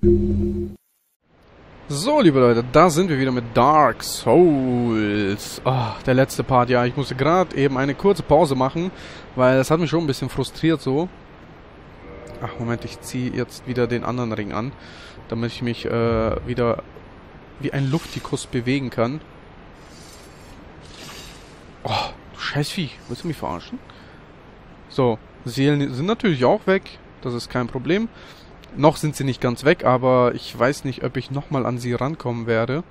So, liebe Leute, da sind wir wieder mit Dark Souls. Oh, der letzte Part, ja. Ich musste gerade eben eine kurze Pause machen, weil das hat mich schon ein bisschen frustriert so. Ach, Moment, ich ziehe jetzt wieder den anderen Ring an, damit ich mich äh, wieder wie ein Luftikus bewegen kann. Oh, du Scheißvieh. Willst du mich verarschen? So, Seelen sind natürlich auch weg. Das ist kein Problem. Noch sind sie nicht ganz weg, aber ich weiß nicht, ob ich nochmal an sie rankommen werde.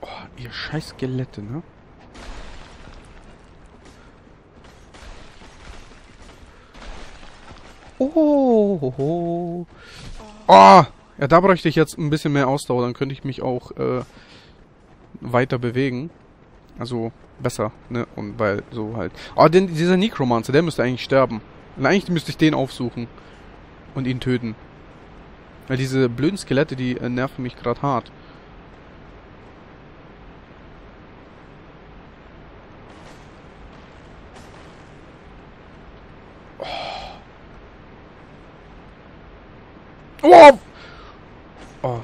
Oh, ihr scheiß Skelette, ne? Oh, oh. Ja, da bräuchte ich jetzt ein bisschen mehr Ausdauer, dann könnte ich mich auch äh, weiter bewegen. Also besser, ne? Und weil so halt. Oh, denn dieser Necromancer, der müsste eigentlich sterben. Und eigentlich müsste ich den aufsuchen. Und ihn töten. Weil diese blöden Skelette, die äh, nerven mich gerade hart. Oh. oh.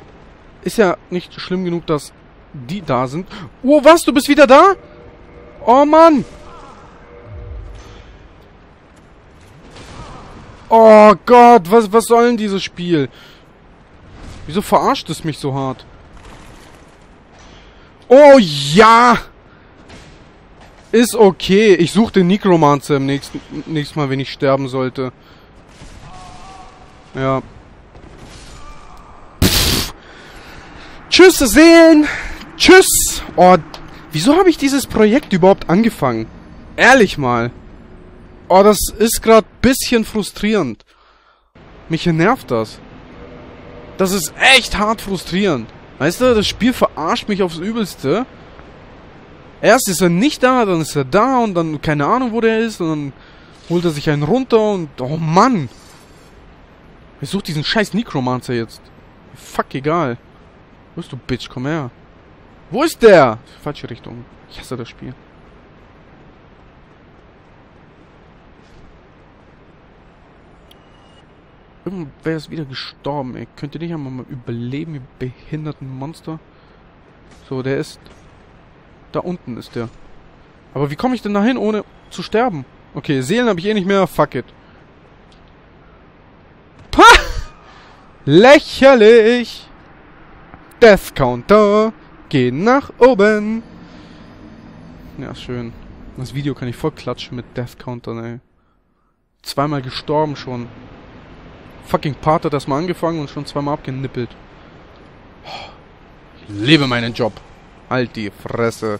Ist ja nicht schlimm genug, dass die da sind. Oh, was? Du bist wieder da? Oh, Mann. Oh Gott, was, was soll denn dieses Spiel? Wieso verarscht es mich so hart? Oh ja! Ist okay. Ich suche den Necromancer im nächsten, nächsten Mal, wenn ich sterben sollte. Ja. Pff. Tschüss, Seelen! Tschüss! Oh, wieso habe ich dieses Projekt überhaupt angefangen? Ehrlich mal. Oh, das ist gerade bisschen frustrierend. Mich nervt das. Das ist echt hart frustrierend. Weißt du, das Spiel verarscht mich aufs Übelste. Erst ist er nicht da, dann ist er da und dann keine Ahnung, wo der ist und dann holt er sich einen runter und... Oh Mann! Ich suche diesen scheiß Necromancer jetzt. Fuck, egal. Wo bist du, Bitch? Komm her. Wo ist der? Falsche Richtung. Ich hasse das Spiel. Irgendwer ist wieder gestorben, ey. Könnt ihr nicht einmal mal überleben, ihr behinderten Monster? So, der ist... Da unten ist der. Aber wie komme ich denn dahin, ohne zu sterben? Okay, Seelen habe ich eh nicht mehr. Fuck it. Pah! Lächerlich! Death Counter! Geh nach oben. Ja, schön. Das Video kann ich voll klatschen mit Death Counter, ey. Zweimal gestorben schon. Fucking Part hat das mal angefangen und schon zweimal abgenippelt. Ich liebe meinen Job. Halt die Fresse.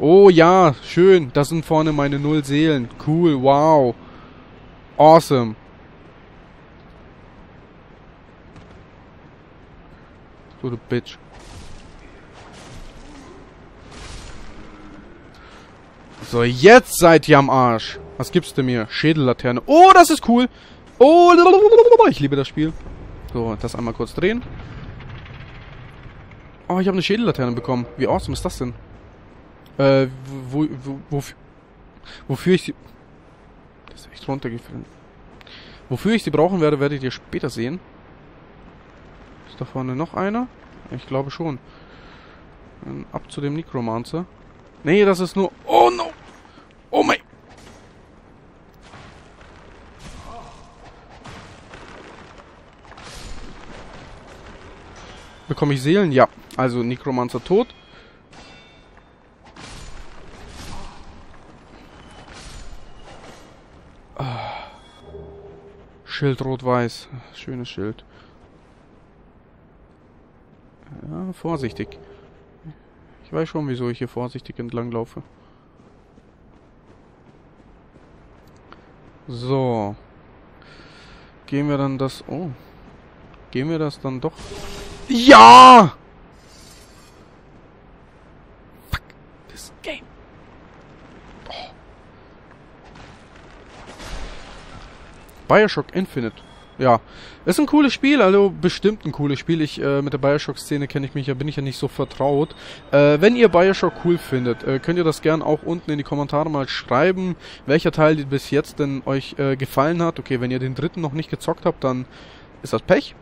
Oh ja, schön. Das sind vorne meine null Seelen. Cool, wow. Awesome. So, du Bitch. So, jetzt seid ihr am Arsch. Was gibst du mir? Schädellaterne. Oh, das ist cool. Oh, ich liebe das Spiel. So, das einmal kurz drehen. Oh, ich habe eine Schädellaterne bekommen. Wie awesome ist das denn? Äh, wo, wo, wofür, wofür ich sie... Das ist echt runtergefallen. Wofür ich sie brauchen werde, werdet ihr später sehen. Ist da vorne noch einer? Ich glaube schon. Ab zu dem Necromancer. Nee, das ist nur... Oh no! Bekomme ich Seelen? Ja. Also Necromancer tot. Ah. Schild rot-weiß. Schönes Schild. Ja, vorsichtig. Ich weiß schon, wieso ich hier vorsichtig entlang laufe. So. Gehen wir dann das... Oh. Gehen wir das dann doch... Ja! Fuck. This game. Oh. Bioshock Infinite. ja, ist ein cooles Spiel, also bestimmt ein cooles Spiel. Ich äh, mit der Bioshock-Szene kenne ich mich ja, bin ich ja nicht so vertraut. Äh, wenn ihr Bioshock cool findet, äh, könnt ihr das gern auch unten in die Kommentare mal schreiben, welcher Teil bis jetzt denn euch äh, gefallen hat. Okay, wenn ihr den dritten noch nicht gezockt habt, dann ist das Pech.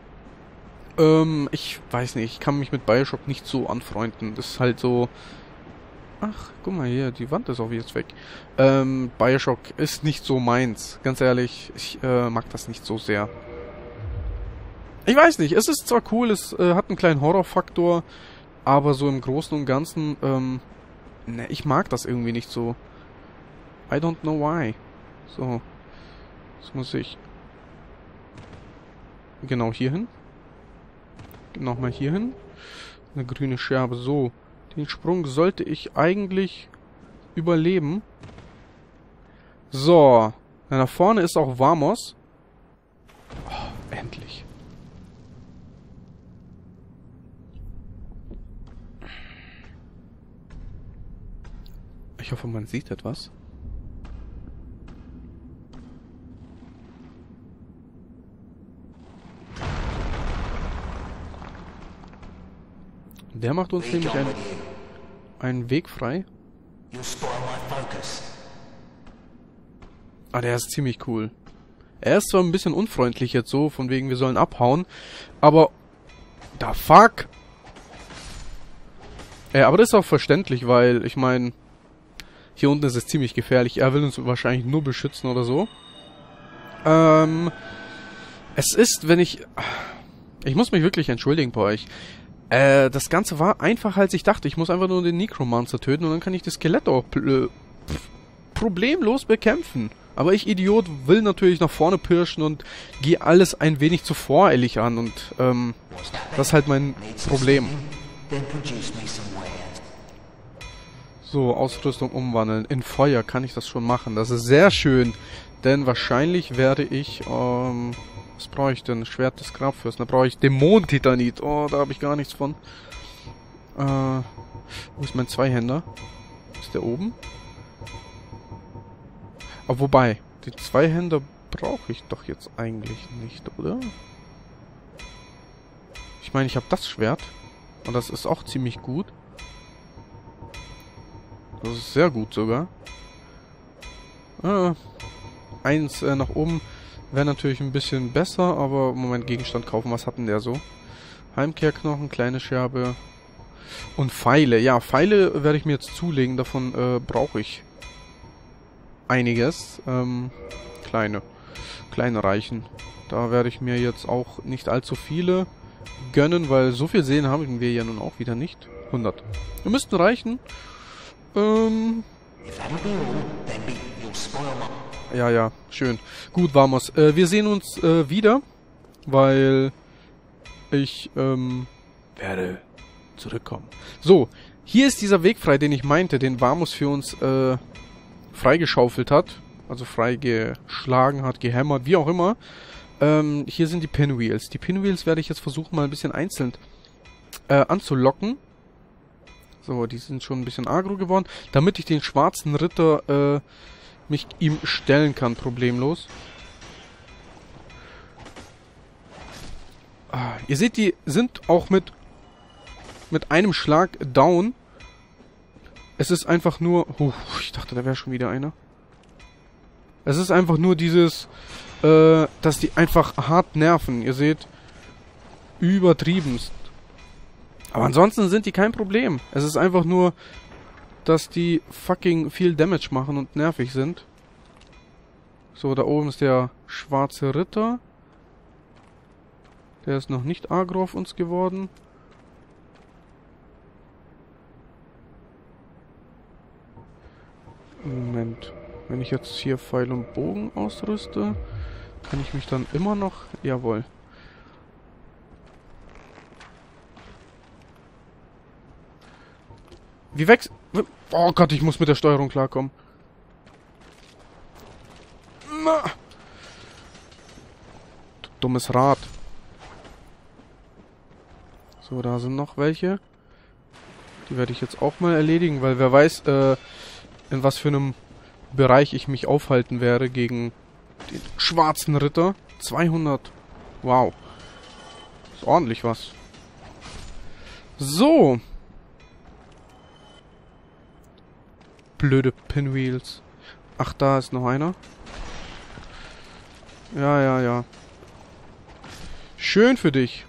Ähm, ich weiß nicht, ich kann mich mit Bioshock nicht so anfreunden. Das ist halt so. Ach, guck mal hier, die Wand ist auch jetzt weg. Ähm, Bioshock ist nicht so meins. Ganz ehrlich, ich äh, mag das nicht so sehr. Ich weiß nicht, es ist zwar cool, es äh, hat einen kleinen Horrorfaktor, aber so im Großen und Ganzen, ähm, ne, ich mag das irgendwie nicht so. I don't know why. So. Jetzt muss ich genau hier hin. Nochmal hier hin. Eine grüne Scherbe. So. Den Sprung sollte ich eigentlich überleben. So. Da vorne ist auch Vamos. Oh, endlich. Ich hoffe, man sieht etwas. Der macht uns nämlich einen, einen Weg frei. Ah, der ist ziemlich cool. Er ist zwar ein bisschen unfreundlich jetzt so, von wegen wir sollen abhauen, aber... Da fuck! Ja, aber das ist auch verständlich, weil, ich meine, hier unten ist es ziemlich gefährlich. Er will uns wahrscheinlich nur beschützen oder so. Ähm, es ist, wenn ich... Ich muss mich wirklich entschuldigen bei euch. Äh, das Ganze war einfacher als ich dachte. Ich muss einfach nur den Necromancer töten und dann kann ich das Skelett auch äh, problemlos bekämpfen. Aber ich, Idiot, will natürlich nach vorne pirschen und gehe alles ein wenig zu voreilig an und, ähm, das ist halt mein Problem. So, Ausrüstung umwandeln. In Feuer kann ich das schon machen. Das ist sehr schön. Denn wahrscheinlich werde ich, ähm, was brauche ich denn? Schwert des Grabfürsten. Da brauche ich Dämon-Titanit. Oh, da habe ich gar nichts von. Äh, wo ist mein Zweihänder? Ist der oben? Aber wobei, die Zweihänder brauche ich doch jetzt eigentlich nicht, oder? Ich meine, ich habe das Schwert. Und das ist auch ziemlich gut. Das ist sehr gut sogar. Ah, eins äh, nach oben. Wäre natürlich ein bisschen besser, aber Moment Gegenstand kaufen. Was hatten der so? Heimkehrknochen, kleine Scherbe und Pfeile. Ja, Pfeile werde ich mir jetzt zulegen. Davon äh, brauche ich einiges. Ähm, kleine. Kleine reichen. Da werde ich mir jetzt auch nicht allzu viele gönnen, weil so viel sehen haben wir ja nun auch wieder nicht. 100. Wir müssten reichen. Ähm... Ja, ja, schön. Gut, Vamos. Äh, wir sehen uns äh, wieder, weil ich ähm, werde zurückkommen. So, hier ist dieser Weg frei, den ich meinte, den Vamos für uns äh, freigeschaufelt hat. Also freigeschlagen hat, gehämmert, wie auch immer. Ähm, hier sind die Pinwheels. Die Pinwheels werde ich jetzt versuchen, mal ein bisschen einzeln äh, anzulocken. So, die sind schon ein bisschen agro geworden. Damit ich den schwarzen Ritter äh, mich ihm stellen kann, problemlos. Ah, ihr seht, die sind auch mit mit einem Schlag down. Es ist einfach nur... Uh, ich dachte, da wäre schon wieder einer. Es ist einfach nur dieses, äh, dass die einfach hart nerven. Ihr seht, übertriebenst. Aber ansonsten sind die kein Problem. Es ist einfach nur, dass die fucking viel Damage machen und nervig sind. So, da oben ist der schwarze Ritter. Der ist noch nicht agro auf uns geworden. Moment. Wenn ich jetzt hier Pfeil und Bogen ausrüste, kann ich mich dann immer noch... Jawohl. Wie wächst... Oh Gott, ich muss mit der Steuerung klarkommen. Na. Du dummes Rad. So, da sind noch welche. Die werde ich jetzt auch mal erledigen, weil wer weiß, äh, in was für einem Bereich ich mich aufhalten werde gegen den schwarzen Ritter. 200 Wow. Ist ordentlich was. So. Blöde Pinwheels. Ach, da ist noch einer. Ja, ja, ja. Schön für dich.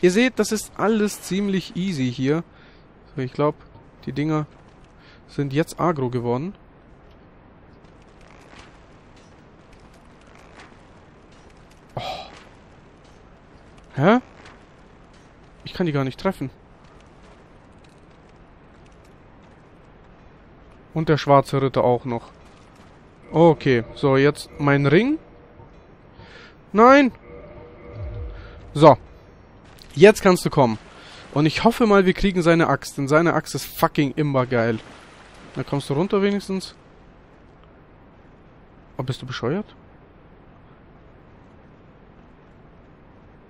Ihr seht, das ist alles ziemlich easy hier. So, ich glaube, die Dinger sind jetzt agro geworden. Oh. Hä? Ich kann die gar nicht treffen. Und der schwarze Ritter auch noch. Okay, so, jetzt mein Ring. Nein! So. Jetzt kannst du kommen. Und ich hoffe mal, wir kriegen seine Axt, denn seine Axt ist fucking immer geil. Na, kommst du runter wenigstens? Oh, bist du bescheuert?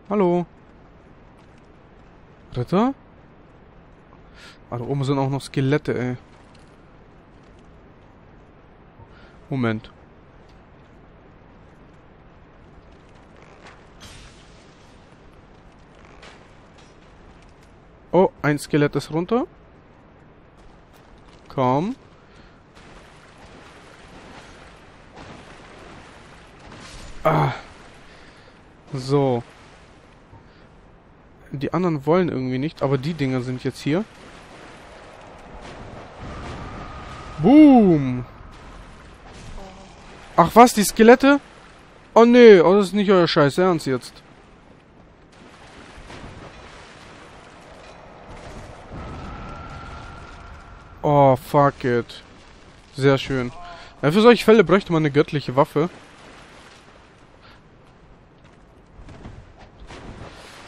Hallo? Ritter? Ah, da oben sind auch noch Skelette, ey. Moment. Oh, ein Skelett ist runter. Komm. Ah. So. Die anderen wollen irgendwie nicht, aber die Dinger sind jetzt hier. Boom! Ach was, die Skelette? Oh nee, oh, das ist nicht euer Scheiß Ernst jetzt. Oh, fuck it. Sehr schön. Ja, für solche Fälle bräuchte man eine göttliche Waffe.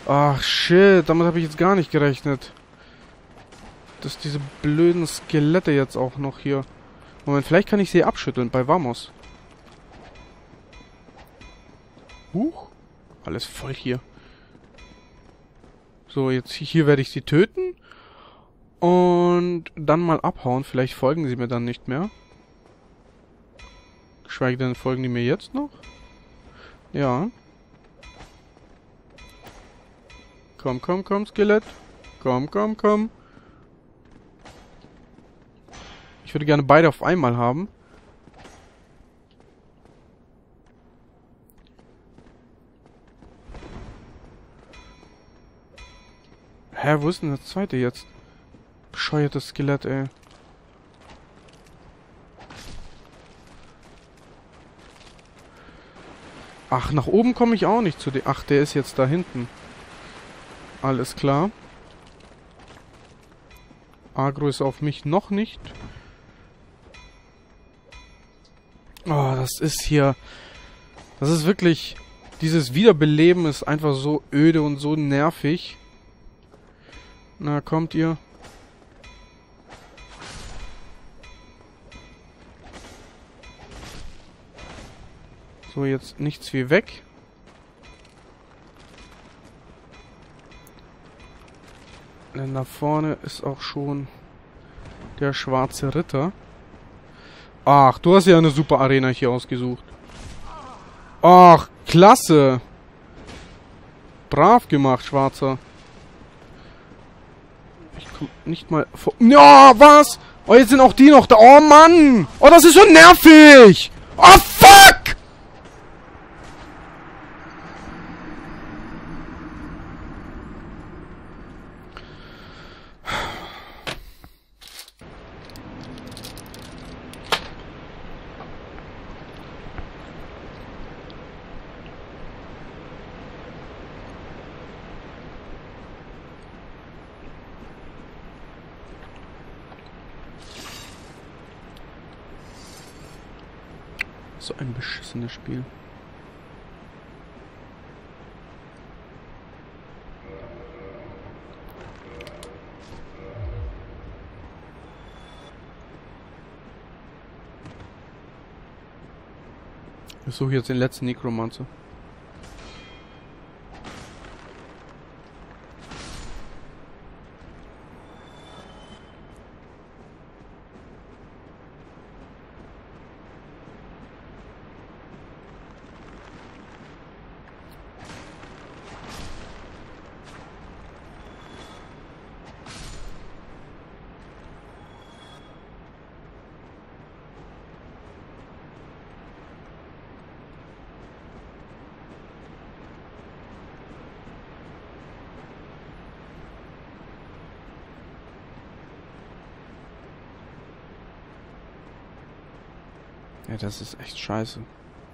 Ach, shit. Damit habe ich jetzt gar nicht gerechnet. Dass diese blöden Skelette jetzt auch noch hier... Moment, vielleicht kann ich sie abschütteln bei Vamos. Huch. Alles voll hier. So, jetzt hier werde ich sie töten. Und dann mal abhauen. Vielleicht folgen sie mir dann nicht mehr. Geschweige denn, folgen die mir jetzt noch? Ja. Komm, komm, komm, Skelett. Komm, komm, komm. Ich würde gerne beide auf einmal haben. Hä, wo ist denn das zweite jetzt? Bescheuertes Skelett, ey. Ach, nach oben komme ich auch nicht zu dem. Ach, der ist jetzt da hinten. Alles klar. Agro ist auf mich noch nicht. Oh, das ist hier... Das ist wirklich... Dieses Wiederbeleben ist einfach so öde und so nervig. Na, kommt ihr? So, jetzt nichts wie weg. Denn da vorne ist auch schon der schwarze Ritter. Ach, du hast ja eine super Arena hier ausgesucht. Ach, klasse. Brav gemacht, Schwarzer. Nicht mal vor... Ja, was? Oh, jetzt sind auch die noch da. Oh, Mann. Oh, das ist so nervig. Oh, fuck. So ein beschissenes Spiel. Ich suche jetzt den letzten Necromancer. Ja, das ist echt scheiße.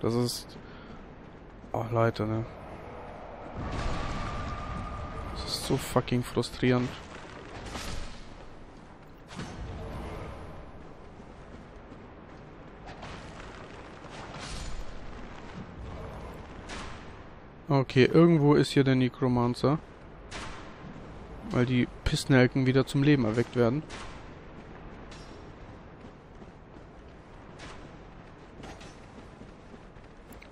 Das ist... Oh, Leute, ne? Das ist so fucking frustrierend. Okay, irgendwo ist hier der Necromancer. Weil die Pissnelken wieder zum Leben erweckt werden.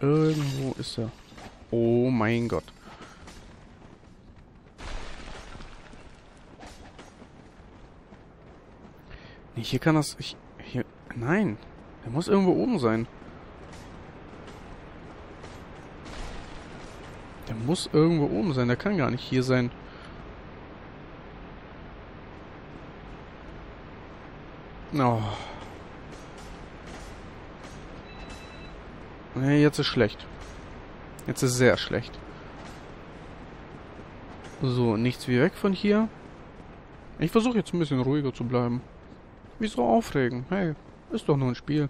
Irgendwo ist er. Oh mein Gott. Nee, hier kann das... Ich, hier... Nein. Er muss irgendwo oben sein. Der muss irgendwo oben sein. Der kann gar nicht hier sein. Oh. Nee, jetzt ist schlecht. Jetzt ist sehr schlecht. So, nichts wie weg von hier. Ich versuche jetzt ein bisschen ruhiger zu bleiben. Wieso aufregen? Hey, ist doch nur ein Spiel.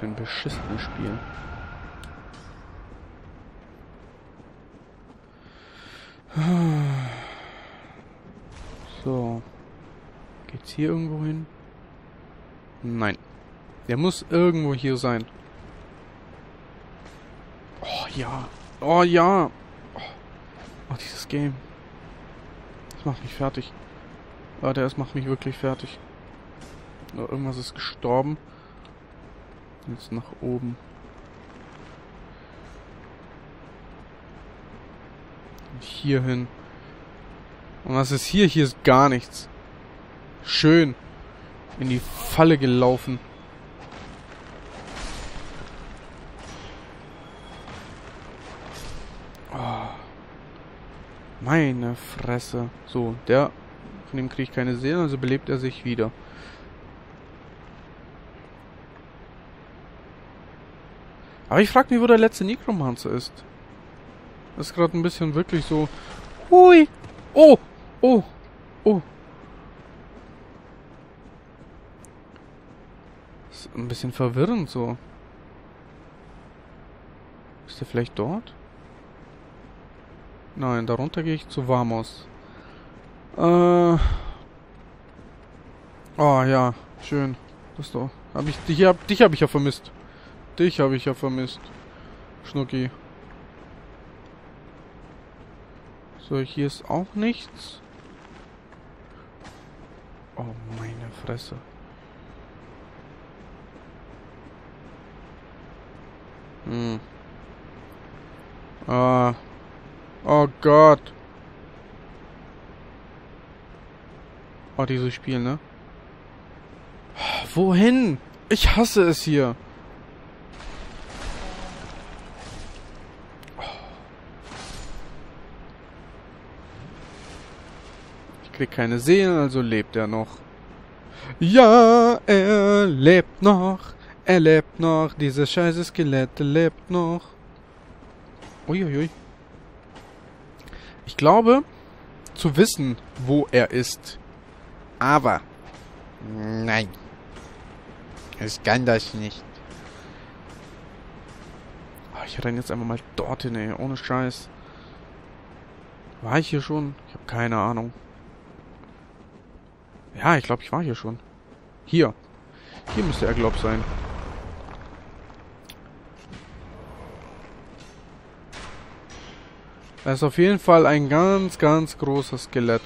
Ein beschissenes Spiel. Hier irgendwo hin? Nein. Der muss irgendwo hier sein. Oh ja. Oh ja. Oh, oh dieses Game. Das macht mich fertig. Warte, es macht mich wirklich fertig. Oh, irgendwas ist gestorben. Jetzt nach oben. Hier hin. Und was ist hier? Hier ist gar nichts. Schön. In die Falle gelaufen. Oh. Meine Fresse. So, der... Von dem kriege ich keine Seele, also belebt er sich wieder. Aber ich frage mich, wo der letzte Necromancer ist. Das ist gerade ein bisschen wirklich so... Hui! Oh! Oh! Oh! Das ist ein bisschen verwirrend so. Ist der vielleicht dort? Nein, darunter gehe ich zu Vamos. Äh... Oh ja, schön. Das doch. Hab ich, dich hab, dich hab ich ja vermisst. Dich habe ich ja vermisst. Schnucki. So, hier ist auch nichts. Oh, meine Fresse. Hm. Ah. Oh Gott. Oh, dieses Spiel, ne? Wohin? Ich hasse es hier. kriegt keine Seelen, also lebt er noch. Ja, er lebt noch. Er lebt noch. Dieses scheiße Skelett lebt noch. Uiuiui. Ich glaube, zu wissen, wo er ist. Aber. Nein. Ich kann das nicht. Oh, ich renne jetzt einfach mal dorthin, ey. Ohne Scheiß. War ich hier schon? Ich habe keine Ahnung. Ja, ich glaube, ich war hier schon. Hier. Hier müsste er, glaub sein. Er ist auf jeden Fall ein ganz, ganz großes Skelett.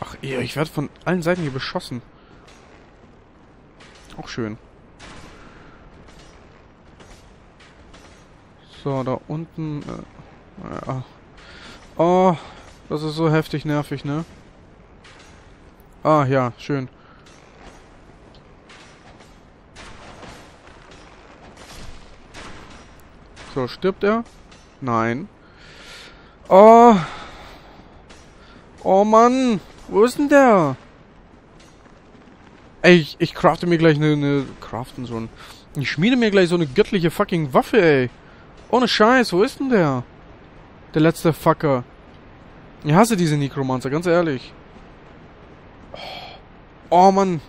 Ach, ich werde von allen Seiten hier beschossen. Auch schön. So, da unten... Äh, ja. Oh, das ist so heftig nervig, ne? Ah, ja, schön. So, stirbt er? Nein. Oh. Oh Mann. Wo ist denn der? Ey, ich, ich crafte mir gleich eine, eine... Craften so ein... Ich schmiede mir gleich so eine göttliche fucking Waffe, ey. Ohne Scheiß, wo ist denn der? Der letzte Fucker. Ich hasse diese Necromancer, ganz ehrlich. Oh, Mann.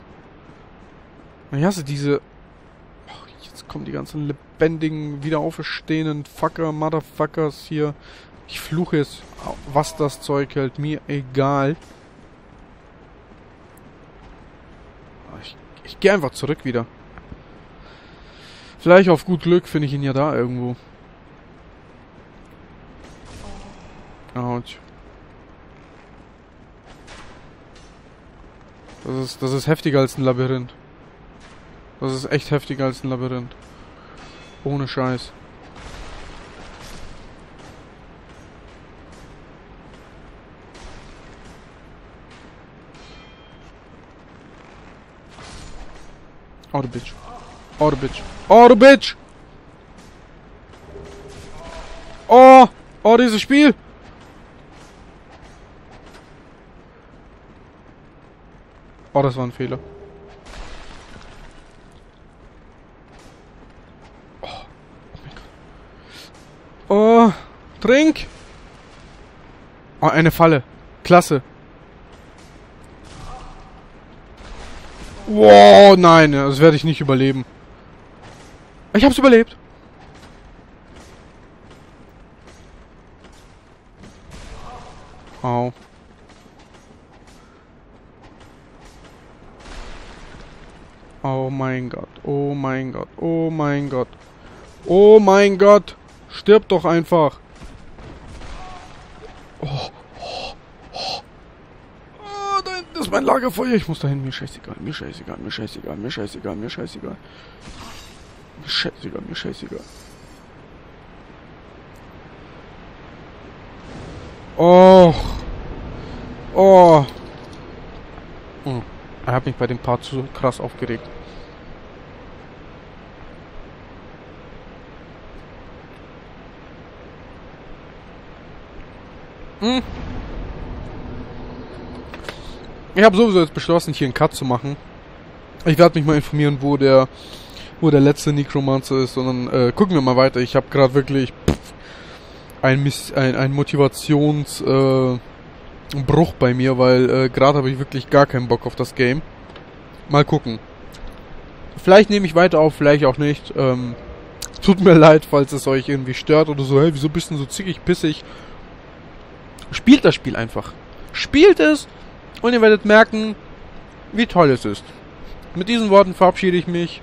Ich hasse diese... Kommen die ganzen lebendigen, wieder auferstehenden Fucker, Motherfuckers hier. Ich fluche jetzt, was das Zeug hält. Mir egal. Ich, ich gehe einfach zurück wieder. Vielleicht auf gut Glück finde ich ihn ja da irgendwo. Autsch. Das ist, das ist heftiger als ein Labyrinth. Das ist echt heftiger als ein Labyrinth. Ohne Scheiß. Oh, du Bitch. Oh, du Bitch. Oh, du Bitch! Oh! Oh, dieses Spiel! Oh, das war ein Fehler. Oh, oh mein Gott. Oh, trink! Oh, eine Falle. Klasse. Wow, nein, das werde ich nicht überleben. Ich hab's überlebt. Au. Oh mein Gott, oh mein Gott, oh mein Gott. Oh mein Gott. Stirb doch einfach. Oh, oh, oh. oh da hinten ist mein Lagerfeuer. Ich muss dahin. Mir scheißegal, mir scheißegal, mir scheißegal, mir scheißegal, mir scheißegal. Mir scheißegal, mir scheißegal. Oh. Oh. Er hat mich bei dem Part zu krass aufgeregt. Hm. Ich habe sowieso jetzt beschlossen, hier einen Cut zu machen. Ich werde mich mal informieren, wo der wo der letzte Necromancer ist, sondern äh, gucken wir mal weiter. Ich habe gerade wirklich pff, ein, ein, ein Motivations äh, bei mir, weil äh, gerade habe ich wirklich gar keinen Bock auf das Game. Mal gucken. Vielleicht nehme ich weiter auf, vielleicht auch nicht. Ähm, tut mir leid, falls es euch irgendwie stört oder so. Hey, wieso bist du so zickig, pissig? Spielt das Spiel einfach. Spielt es und ihr werdet merken, wie toll es ist. Mit diesen Worten verabschiede ich mich.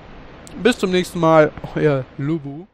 Bis zum nächsten Mal. Euer Lubu.